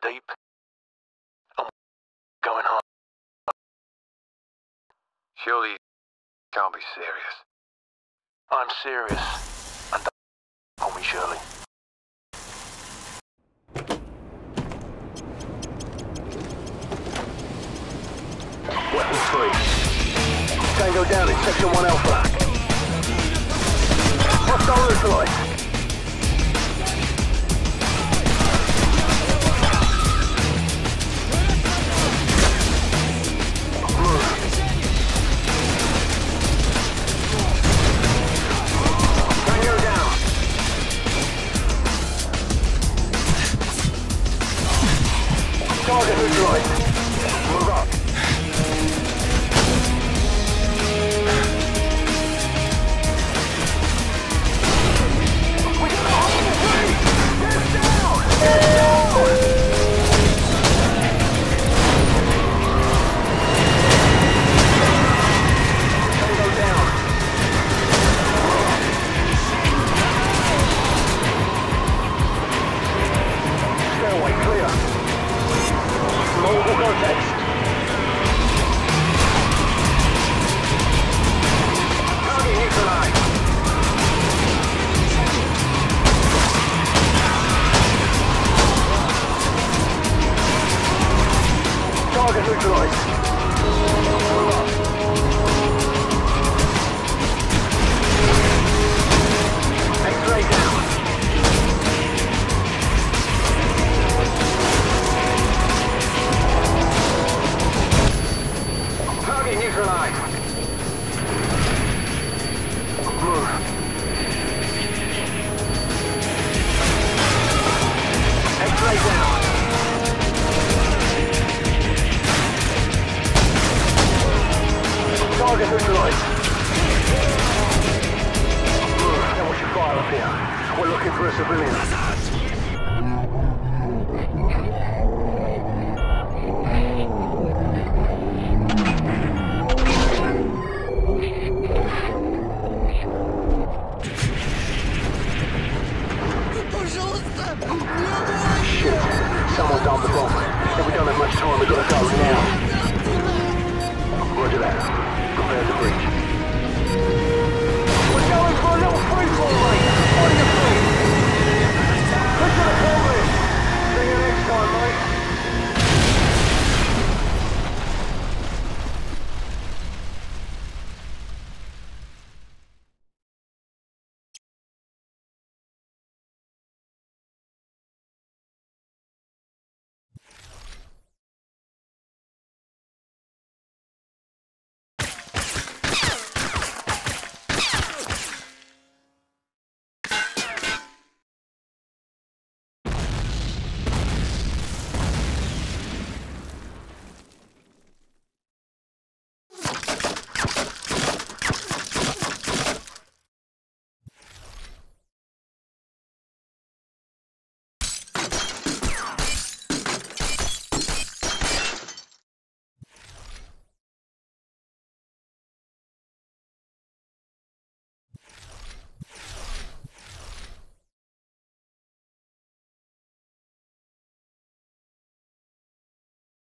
going deep. I'm going high. Surely can't be serious. I'm serious. And call me Shirley. Weapon free. Tango down in section 1 Alpha. Hostile neutralized. Target neutralized. Target neutralized. Move. X-ray down. Target neutralized. Now what's your file up here? We're looking for a civilian. Shit. Someone's on the bomb. If we don't have much time, we gotta go now.